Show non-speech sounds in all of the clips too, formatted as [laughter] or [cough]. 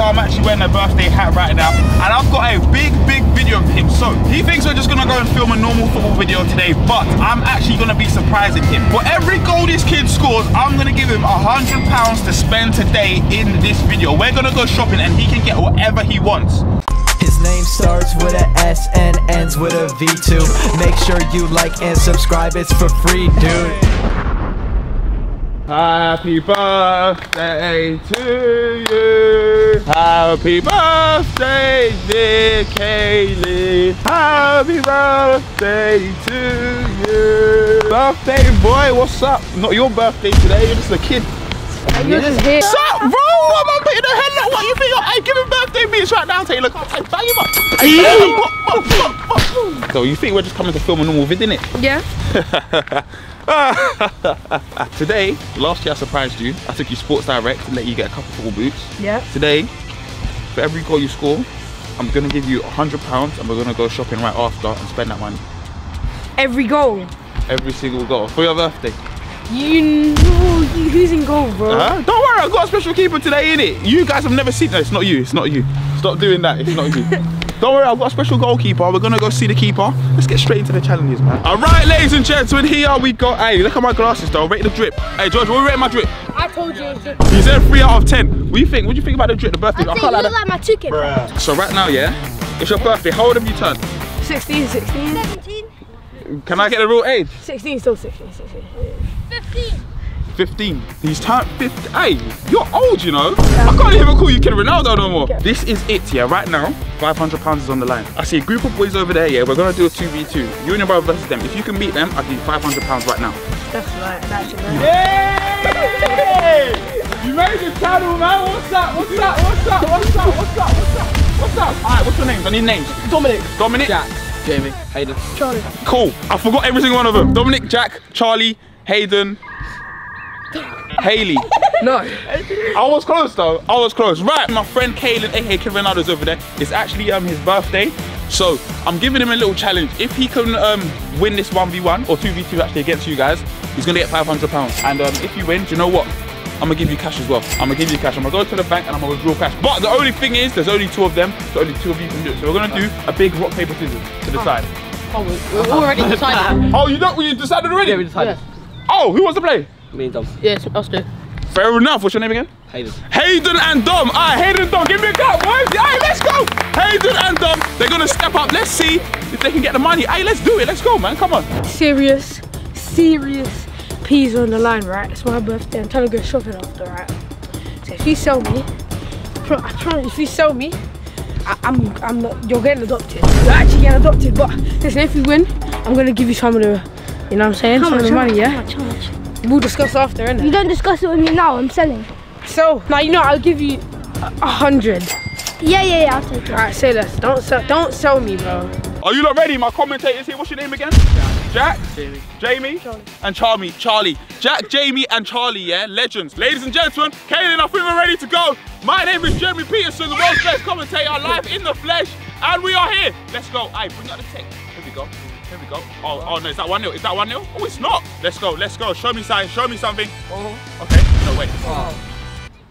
so I'm actually wearing a birthday hat right now. And I've got a big, big video of him. So he thinks we're just gonna go and film a normal football video today, but I'm actually gonna be surprising him. For every goal this kid scores, I'm gonna give him a hundred pounds to spend today in this video. We're gonna go shopping and he can get whatever he wants. His name starts with a S and ends with a V2. Make sure you like and subscribe, it's for free, dude. Happy birthday to you. Happy birthday, dear Kaylee. Happy birthday to you. Birthday boy, what's up? Not your birthday today, you're just a kid. You're just here. What's up, bro? I'm up in the headlock. What you think? Give him birthday beats right now, Taylor. On, bang him up. So you think we're just coming to film a normal vid, innit? Yeah. [laughs] Today, last year I surprised you. I took you Sports Direct to let you get a couple football boots. Yeah. Today, for every goal you score, I'm gonna give you a hundred pounds and we're gonna go shopping right after and spend that money. Every goal. Every single goal for your birthday. You know you- who's in goal, bro. Huh? Don't worry, I've got a special keeper today, innit? You guys have never seen No, it's not you, it's not you. Stop doing that, it's not you. [laughs] Don't worry, I've got a special goalkeeper. We're gonna go see the keeper. Let's get straight into the challenges, man. All right, ladies and gentlemen, here we go. Hey, look at my glasses, though. Rate the drip. Hey, George, what rate my drip? I told you. It's He said three out of ten. What do you think? What do you think about the drip, the birthday? I I think can't you look that. like my ticket. So right now, yeah, it's your birthday. How old have you turned? 16, 16. 17, Can I get a real age? 16, still 16, 16. 15. 15. He's turned 50. Hey, you're old, you know. I can't even call you Kid Ronaldo no more. This is it, yeah. Right now, 500 pounds is on the line. I see a group of boys over there, yeah. We're gonna do a 2v2. You and your brother versus them. If you can beat them, I'll give you 500 pounds right now. That's right, that's right. Yay! You made the channel, man. What's up? What's up? What's up? What's up? What's up? What's up? What's up? All right, what's your names? I need names. Dominic. Dominic. Jack, Jamie, Hayden. Charlie. Cool. I forgot every single one of them. Dominic, Jack, Charlie, Hayden, Haley. No. I was close though. I was close. Right, my friend Kalen, aka Kevin Ronaldo's over there. It's actually um his birthday. So I'm giving him a little challenge. If he can um win this 1v1 or 2v2 actually against you guys, he's gonna get 500 pounds. And um, if you win, do you know what? I'm gonna give you cash as well. I'm gonna give you cash. I'm gonna go to the bank and I'm gonna withdraw cash. But the only thing is, there's only two of them, so only two of you can do it. So we're gonna do a big rock paper scissors to decide. Oh, we- we're already decided. [laughs] Oh, you don't? You decided already? Yeah, we decided. Oh, who wants to play? Me and Dom. Yes, us do. Fair enough. What's your name again? Hayden. Hayden and Dom. Alright, Hayden and Dom, give me a clap, boys. Yeah, let's go. Hayden and Dom, they're gonna step up. Let's see if they can get the money. Hey, let's do it. Let's go, man. Come on. Serious, serious peas on the line, right? It's my birthday. I'm trying to go shopping after, right? So if you sell me, I pro- I promise, if you sell me, I, I'm, I'm, not, you're getting adopted. You're actually getting adopted. But listen, if you win, I'm gonna give you some of the, you know what I'm saying? some of the money, yeah. How much? We'll discuss after, innit? You don't discuss it with me now, I'm selling. So now you know I'll give you a, a hundred. Yeah, yeah, yeah, I'll take it. All right, say less. Don't sell, don't sell me, bro. Are you not ready? My commentators here. What's your name again? Jack. Jamie. Jamie. And Charlie. Charlie. Jack, Jamie, and Charlie, yeah? Legends. Ladies and gentlemen, Kaylin, I think we're ready to go. My name is Jeremy Peterson, the world's best commentator, live in the flesh, and we are here. Let's go. Hey, bring out the tech. Here we go. Here we go. Oh, oh no, is that 1 0? Is that 1 0? Oh, it's not. Let's go, let's go. Show me something, show me something. Uh-huh. Okay, no, wait. Oh.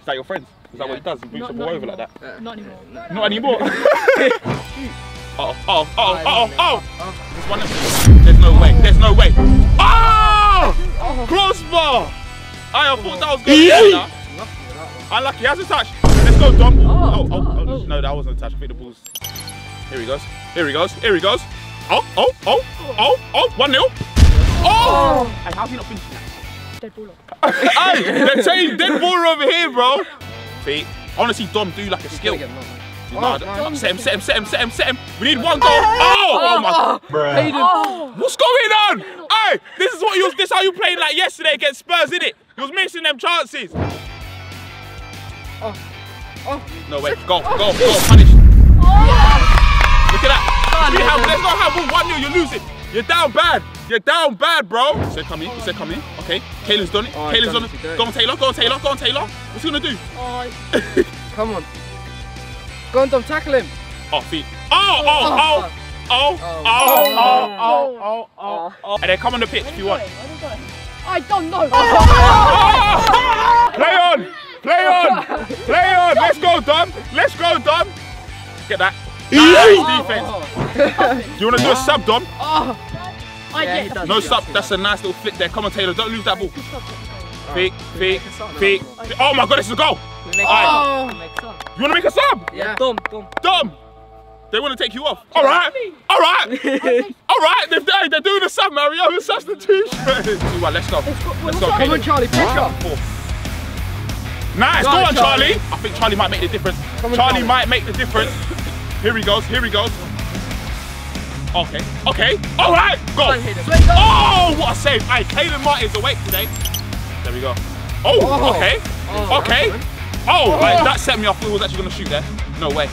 Is that your friend? Is that what he does? He brings the ball over like that? Not anymore. Not anymore. [laughs] [laughs] oh, oh, oh, oh, oh. There's one. of- There's no way. There's no way. Oh! oh! Crossbar. I thought that was good. Yeah. Unlucky. He hasn't touched. Let's go, Dom. Oh, oh, oh, oh, No, that wasn't a touch. I think the ball's. Here he goes. Here he goes. Here he goes. Oh, oh, oh, oh, oh. One nil. Oh! oh! Hey, how's he not finishing that? Dead ball up. [laughs] hey, they're saying dead baller over here, bro. Feet. I want to see Dom do like a skill. Nah, oh, set him, set him, set him, set him, set him. We need one goal. Oh, oh, oh, oh my. Hayden. What's going on? Hey, this is what you. This how you played like yesterday against Spurs, isn't it? You was missing them chances. Oh. Oh. No, wait, go, go, go, punish. Look at that. We have, let's not have one 1 0 you're losing. You're down bad. You're down bad, bro. He said come in, he said come in. Okay, Kaylin's done it. Oh, Kaylin's done done it, it. he did. Go on, Taylor, go on, Taylor, go on, Taylor. What's he gonna do? [laughs] Come on. Go on, Dom, tackle him. Oh, oh, oh. oh feet. Oh, oh, oh. Oh, oh, oh, oh, oh, oh, oh. And then come on the pitch if you want. I don't know. Play on! Play on! Play on! Let's go, Dom! Let's at that. Nice defense. Do you want to do a sub, Dom? I Yeah, he get does. No sub. That's a nice little flick there. Come on, Taylor. Don't lose that ball. Fake, fake, fake. Oh my God, this is a goal. Oh, You want to make a sub? Yeah. Dom, Dom. Dom. They want to take you off. All right. All right. [laughs] All right. They're, they're, they're doing a sub, Mario. A substitution. Two, one, [laughs] let's go. Let's go. Come on, Charlie, push up. Four. Nice. Go Go on, on, Charlie. Charlie. I think Charlie might make the difference. Come Charlie Charlie. might make the difference. Here he goes. Here he goes. Okay. Okay. All right. Go. on, Hayden. Swing, go. Oh, what a save. Hey, Caden Martin's awake today. There we go. Oh, Oh. okay. Oh, okay. Oh, oh. like, that set me off. Who was actually going to shoot there? No way.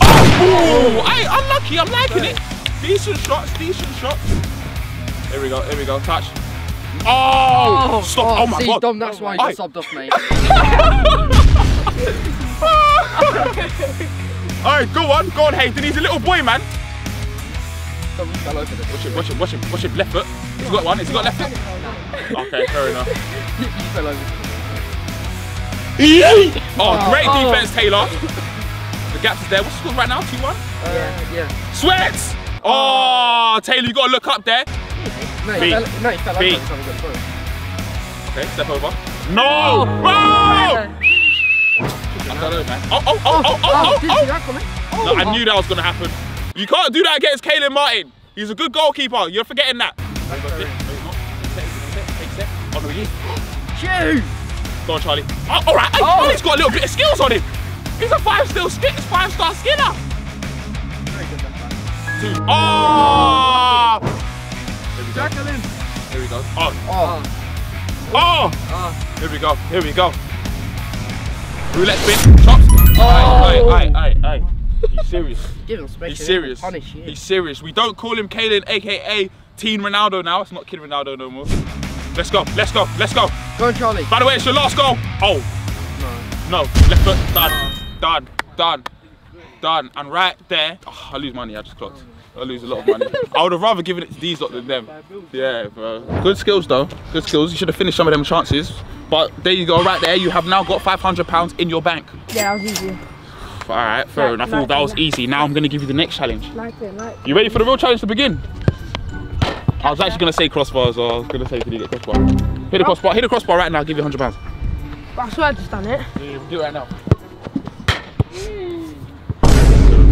Oh, hey, unlucky. I'm liking it. Decent shots. Decent shots. Here we go. Here we go. Touch. Oh, oh stop. Oh, oh, my see, God. Dom, that's why you subbed off, mate. [laughs] All right, go on. Go on, Hayden. He's a little boy, man. Dom fell over this. Watch him, watch him, watch him, watch him. Left foot. He's got one. He's got left foot. Okay, fair enough. [laughs] You fell over. Oh, great Oh. defense, Taylor. The gap is there. What's the score right now? 2 1? Uh, yeah. Sweats! Oh, Taylor, you got to look up there. No, Feet. he fell, no, he fell Feet. over. so we got the ball. Okay, step over. No! Oh! I don't know, man. Oh, oh, oh, oh, oh, oh, oh! No, I knew that was going to happen. You can't do that against Kaylin Martin. He's a good goalkeeper. You're forgetting that. Oh, no, he is. Shoot! Go on, Charlie. Oh, all right. Hey, Oh. oh, he's got a little bit of skills on him. He's a five still sk- five star skiller. Two. Oh! Here we go. Jacqueline. Here we go. Oh. oh, Oh, oh! oh. Here we go. Here we go. Roulette spin. Chops. Aye, aye, aye, aye, aye. He's serious. [laughs] Give him space. He's serious. Punish you. He's serious. We don't call him Kaden, aka Teen Ronaldo now. It's not Kid Ronaldo no more. Let's go. Let's go. Let's go. Go on, Charlie. By the way, it's your last goal. Oh. No. Left foot. Done. Done. Done. Done. And right there. Oh, I lose money. I just clocked. I lose a lot of money. [laughs] I would have rather given it to these lot than them. Yeah, bro. Good skills though. Good skills. You should have finished some of them chances. But there you go, right there. You have now got £500 in your bank. yeah, that was easy. All right, fair Like- enough. like that was easy. Now I'm going to give you the next challenge. Like it, like You ready for the real challenge to begin? I was actually going to say crossbar as well. I was going to say, can you get crossbar? Hit the crossbar. Hit the crossbar right now. I'll give you £100. But I swear I just done it. Do it right now.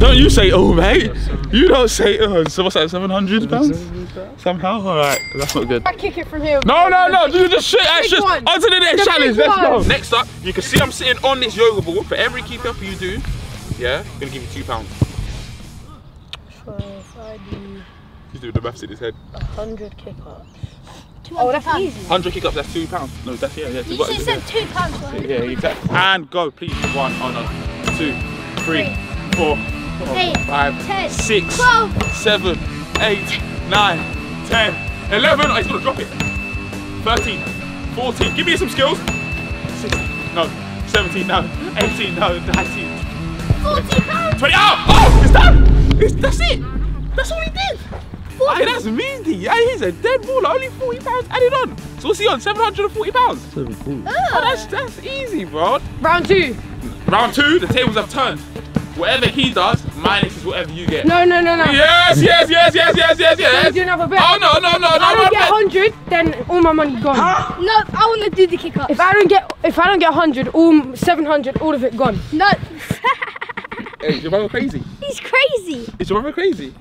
Don't you say oh, mate. You don't say oh. So what's that, 700 pounds? Somehow? Alright, that's not good. I kick it from here. No, no, no, do the shit. That's big just onto the next The challenge. Let's go. Next up, you can see I'm sitting on this yoga ball. For every keep up you do, yeah, I'm gonna give you two pounds. So if I do He's doing the maths in his head. 100 kick ups. Oh, that's easy. 100 kick ups, that's two pounds. No, that's yeah, yeah. You what just said two pounds. right? Yeah, exactly. And go, please. One, oh no. Two, three, four, four, Eight, five, ten, six, twelve. seven, eight, nine, ten, eleven. Oh, he's gonna drop it. 13, 14. Give me some skills. 16, no. 17, no. 18, no. 19, Forty pounds. 20. Oh, oh, it's done. Hey, that's meaty. Hey, he's a dead baller. Only 40 pounds added on. So what's he on? 740 pounds. Oh. oh, that's that's easy, bro. Round two. Round two, the tables have turned. Whatever he does, minus is whatever you get. No, no, no, no. Yes, yes, yes, yes, yes, yes, Can we yes. do another bet? Oh no, no, no, If I don't get 100, then all my money gone. No, I want to do the kick up. If I don't get if I don't get 100, all 700, all of it gone. No, Hey, is your brother crazy? he's crazy. Is your brother crazy?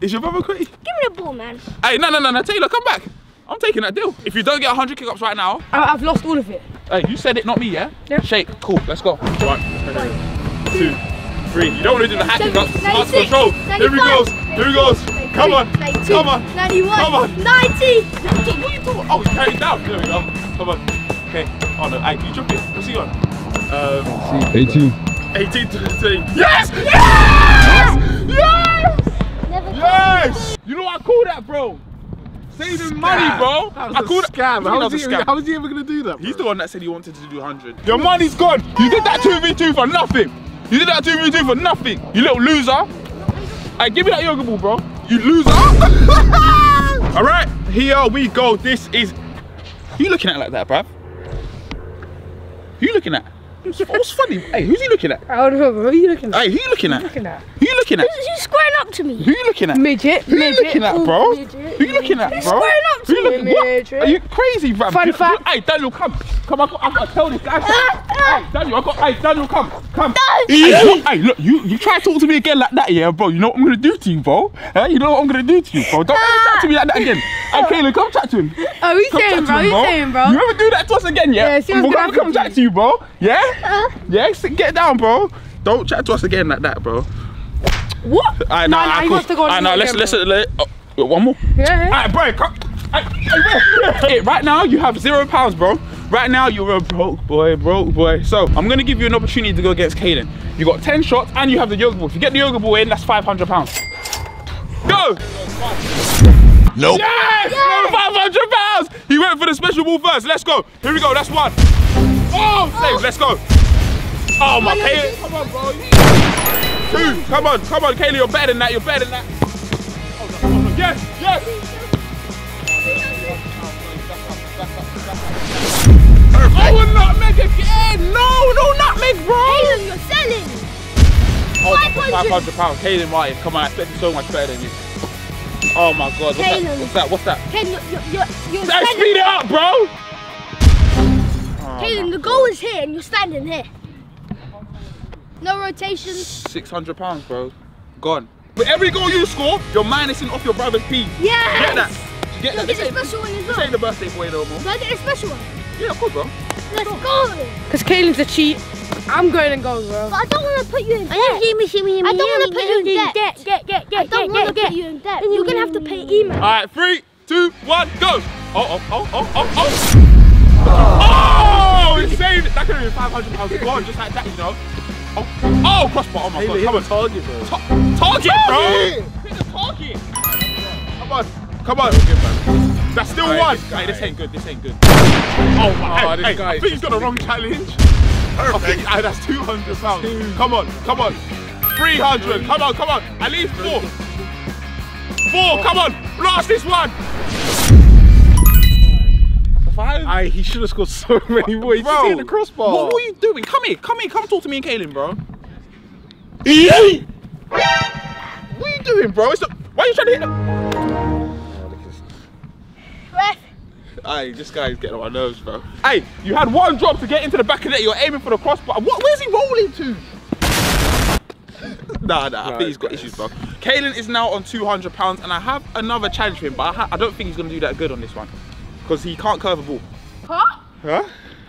Is your brother crazy? Give me the ball, man. Hey, no, no, no, no, Taylor, come back. I'm taking that deal. If you don't get 100 kick-ups right now, I, I've lost all of it. hey, you said it, not me, yeah? Yeah. Shake, cool, let's go. One, two, three. You don't want to do the hack Seven, kick-ups. Heart 96, control. Here he goes. Here he goes. Come on. Come on. 91, Come on. 90. What are you doing? Oh, he's carried down. There we go. Come on. Okay. Oh no, hey, you jump it? What's he on? Um, 18. 18 to 20. Yes! Yes! Yes! Never Yes! You know what I call that, bro? Saving money, bro. That was I a call scam. How was, he, scam? how was he ever going to do that? He's the one that said he wanted to do 100. Your money's gone. You did that 2v2 for nothing. You did that 2v2 for nothing. You little loser. Hey, give me that yoga ball, bro. You loser. [laughs] All right, here we go. This is. Who you looking at like that, bruv? Who you looking at? What's funny? Hey, who's he looking at? I don't know, bro. Who you looking at? Hey, who you looking at? looking at? Who you looking at? Who's squaring up to me? Who you looking at? Midget. Who you looking at, bro? midget, Who you looking at, bro? squaring up to Who you me, looking? What? midget. Are you crazy, fam? Fun You- fact. Hey, Daniel, come. Come, I got, I got to tell this guy. [laughs] Hey, Daniel, I got. Hey, Daniel, come, come. No. Hey, look, hey, look, you, you try to talk to me again like that, yeah, bro. You know what I'm gonna do to you, bro? Huh? You know what I'm gonna do to you, bro? Don't ever chat to me like that again. Hey, [laughs] Caleb, come chat to him. Oh, he's Come saying, bro. him, He's saying, bro. You ever do that to us again, yeah? Yeah, see what's We're gonna gonna come happen chat to you, bro. Yeah? [laughs] Yeah, sit- get down, bro. Don't chat to us again like that, bro. What? Alright, Nah, nah, nah, nah, he cool. wants to go on Alright, nah, the let's game, let's bro. let. Oh, one more. Yeah, yeah. Alright, bro, come. Hey, [laughs] hey, hey, right now you have zero pounds, bro. Right now you're a broke boy, broke boy. So I'm gonna give you an opportunity to go against Kaden. You got 10 shots and you have the yoga ball. If you get the yoga ball in, that's 500 pounds. Go! Nope. Yes! No, 500 pounds! He went for the special ball first. Let's go. Here we go. That's one. Oh, save. Let's go. Oh my, Kaden. Come on, bro. Two. Come on, come on, Kaylee. You're better than that. You're better than that. Oh, no, oh, no. Yes, yes. Oh, a nutmeg again! No, no nutmeg, bro! Caleb, you're selling. Oh, 500. 500 pounds. Caden Martin, come on, I expected so much better than you. Oh my god, what's that? What's that? What's that? Caleb, you're, you're, you're Hey, speed it up, bro! Caleb, the goal is here and you're standing here. No rotations. 600 pounds, bro. Gone. With every goal you score, you're minusing off your brother's P. Yes. Get that? Get that? Look, This it's a special one as this well. ain't the birthday boy no more. Do I get a special one? Yeah, of course, bro. Let's go. Because Caden's a cheat. I'm going and goals, bro. But I don't want to put you in debt. I don't want to put you in debt. Get, get, get, get, I don't want to put you in debt. You're going to have to pay email. Alright, three, two, one, go! Oh, oh, oh, oh, oh, oh! Saved it! That could have been 500 pounds gone, just like that, you know? Oh, oh crossbar, oh my god, come on. target, bro. Ta- target, bro! Hit the target! Come on, come on. That's still Alright, one. this. Hey, this ain't good, this ain't good. Oh, my, Oh, ah, hey, this hey, guy I think he's got the wrong challenge. I think, ah, that's 200 pounds. Come on, come on. 300, come on, come on. At least four. Four, come on. Blast this one. Five. Aye, he should have scored so [laughs] many more. He just the crossbar. What, what are you doing? Come here, come here, come talk to me and Kaylin, bro. What are you doing, bro? It's not, why are you trying to hit the... Ref. Hey, this guy's getting on my nerves, bro. Hey, you had one drop to get into the back of the net. You're aiming for the crossbar. What? Where's he rolling to? [laughs] nah, nah. I No, think he's got issues, bro. Kalen is now on 200 pounds, and I have another challenge for him, but I, ha- I don't think he's gonna do that good on this one because he can't curve a ball. Huh? Huh?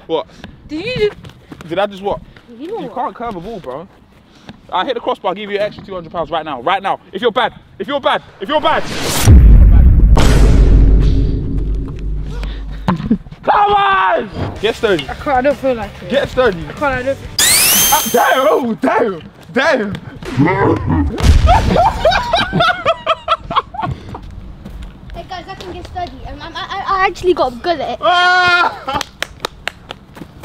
What? Did you Did I just what? You know You what? can't curve a ball, bro. I hit the crossbar. I'll give you an extra 200 pounds right now. Right now. If you're bad. If you're bad. If you're bad. Come on! Get sturdy. I can't. I don't feel like it. Get sturdy. I can't. I don't. Ah, damn! Oh, damn! Damn! [laughs] Hey guys, I can get sturdy. Um, I, I, I actually got good at it. Ah!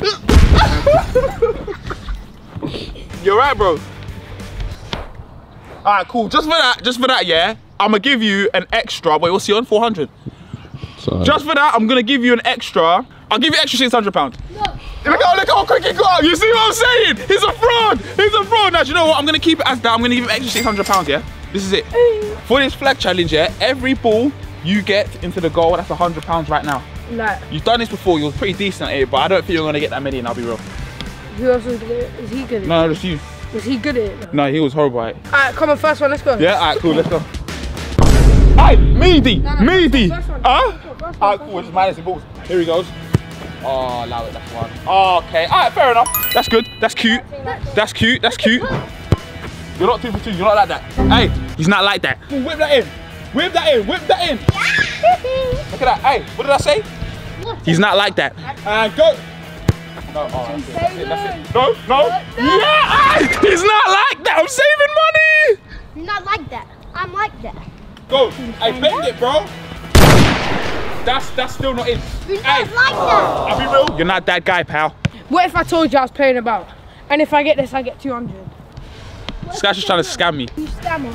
[laughs] You're right, bro. Alright, cool. Just for that, just for that, yeah. I'm gonna give you an extra. Wait, what's he on? 400. Just for that, I'm gonna give you an extra. I'll give you extra 600 pounds. No. Look how, look how quick he got. You see what I'm saying? He's a fraud. He's a fraud. Now, do you know what? I'm gonna keep it as that. I'm gonna give him extra 600 pounds. Yeah. This is it. For this flag challenge, yeah. Every ball you get into the goal, that's 100 pounds right now. Like, You've done this before. You were pretty decent at it, but I don't think you're gonna get that many. And I'll be real. who else was good at it? Is he good at No, just you. it? Was he good at it? No, he was horrible at it. Alright, come on, first one. Let's go. Yeah. Alright, cool. Let's go. Hey, Meaty, no, Meaty. Huh? first one, first one, Alright, cool. Just minusing balls. Here he goes. Oh, allow it. That's one. okay. Alright, fair enough. That's good. That's cute. That's cute. That's cute. You're not two for two. You're not like that. Hey, he's not like that. Whip that in. Whip that in. Whip that in. [laughs] Look at that. Hey, what did I say? He's not like that. And go. No, oh, that's it. That's it. That's it. No, no. Yeah, hey, [laughs] he's not like that. I'm saving money. You're not like that. I'm like that. Go. I bend it, bro. That's that's still not in. You're Hey, not like that. I'll be real. You're not that guy, pal. What if I told you I was playing about? And if I get this, I get 200. This guy's just trying to scam me. You stammer.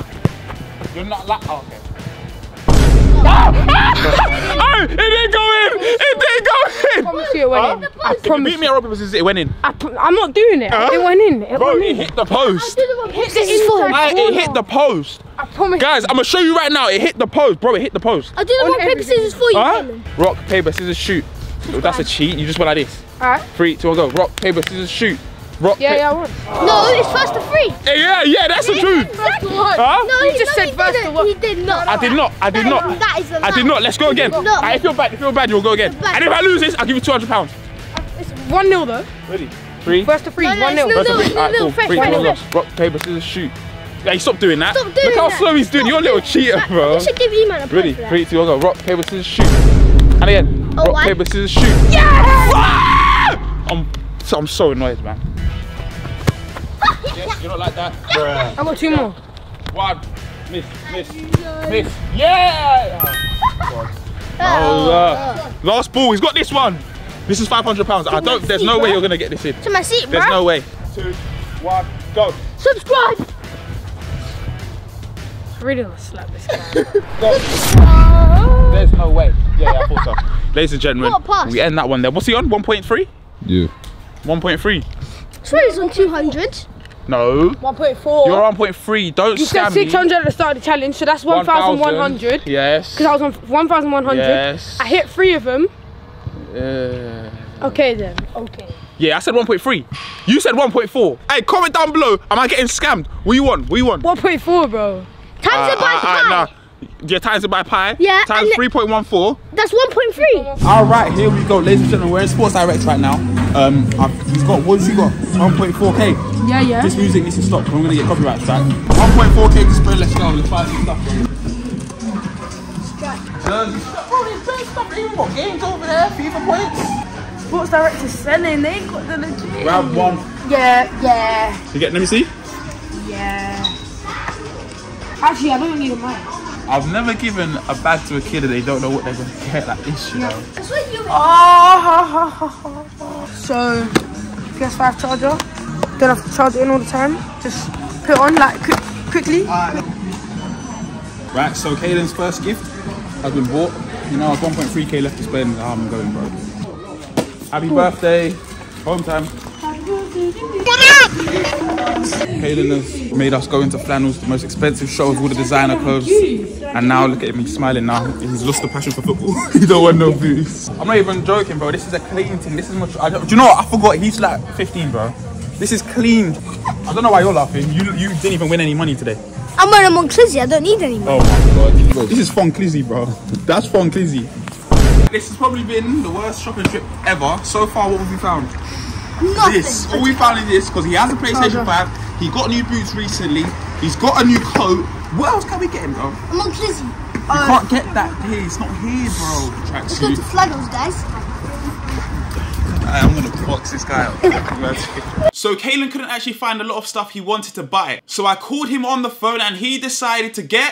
You're not like. Oh, okay. Oh, it didn't go in. It didn't go in. promise you it went in. I If you promise. beat me at rock paper scissors, it went in. I pro- I'm not doing it. Huh? It went in. It Bro, went it in. hit the post. This is for him. It hit the post. I promise. Guys, I'm gonna show you right now. It hit the post, bro. It hit the post. I do the On rock, paper, everything. scissors for you, Huh? Rock, paper, scissors, shoot. Oh, that's a cheat. You just went like this. Alright. Three, two, one, go. Rock, paper, scissors, shoot. Rock, Yeah, pa- yeah, I won. No, it's first to three. Hey, yeah, yeah, that's the truth. Exactly. Huh? No, You he just no, said first to what? He did not. I did not. I did That- not. That is a I did not. Let's go again. No. Alright, if you're bad, if you're bad, you'll go again. And if I lose this, I'll give you 200 pounds. It's 1 0 though. Ready? Three. First to 3, No, no, 1 0. it's First no, of no, all, alright, no, cool. Three, fresh, two, one, go. fresh. Rock, paper, scissors, shoot. Hey, stop doing that. Stop doing Look how slow he's doing. You're a little cheater, bro. We should give you man a Ready? point for that. Three, two, one, go. Rock, paper, scissors, shoot. And again. Oh, Rock, one. paper, scissors, shoot. Yes! I'm, I'm so annoyed, man. Yes, you don't like that? Bruh. I got 2 more. One. Miss, miss, miss. Yeah! Oh, uh, last ball. He's got this one. This is 500 pounds. I don't. There's no way you're gonna get this in. To my seat, bro. There's no way. Two, one, go. Subscribe. I really want to slap this guy. [laughs] There's no way. Yeah, yeah, I thought so. [laughs] Ladies and gentlemen, What a pass. we end that one there. What's he on? 1.3? Yeah. 1.3? Swear he's on 200. No. 1.4. You're on 1.3. Don't You said scam me. 600 at the start of the challenge, so that's 1,100. Yes. Because I was on 1,100. Yes. I hit three of them. Uh, Okay then. Okay. yeah, I said 1.3. You said 1.4. Hey, comment down below. Am I getting scammed? What you want? What you want? 1.4, bro. Times it by Uh, uh, pi. uh, nah. Yeah, times it by pi. Yeah, Times 3.14. That's 1.3. All right, here we go, ladies and gentlemen. We're in Sports Direct right now. Um, I've, he's got what's he got? 1.4k. Yeah, yeah. This music needs to stop. I'm gonna get copyright strike. 1.4k display. Let's go. Let's buy some stuff. Bro. Jersey. Bro, there's better stuff. They even got games over there. FIFA points. Sports Direct is selling. They ain't got the legit. Grab one. Yeah, yeah, You get? Let me see. yeah. Actually, I don't need a mic. I've never given a bag to a kid and they don't know what they're gonna get. Like this, you know. That's what you Oh, so PS5 charger. Don't have to charge it in all the time. Just put it on like quick, quickly. Right, so Caden's first gift has been bought. You know, I've 1.3k left to spend. How I'm going, bro. Happy birthday. Home time. Caden has made us go into flannels, the most expensive show of all the designer clothes. And now look at him, he's smiling now. He's lost the passion for football. [laughs] he don't want no boots. I'm not even joking, bro. This is a clean thing. This is much. I don't, do you know what? I forgot. He's like 15, bro. This is clean. I don't know why you're laughing. You you didn't even win any money today. I'm wearing Monk Lizzie. I don't need any money. Oh my god. This is Fon Clizzy, bro. That's Fon Clizzy. This has probably been the worst shopping trip ever. So far, what have we found? Nothing. This. All we found is this because he has a PlayStation 5. He got new boots recently. He's got a new coat. What else can we get him, bro? You Monk Lizzie. can't get that here. It's not here, bro. Let's go to Tracksuit. Guys. I'm gonna box this guy up. [laughs] so Kalen couldn't actually find a lot of stuff he wanted to buy. So I called him on the phone and he decided to get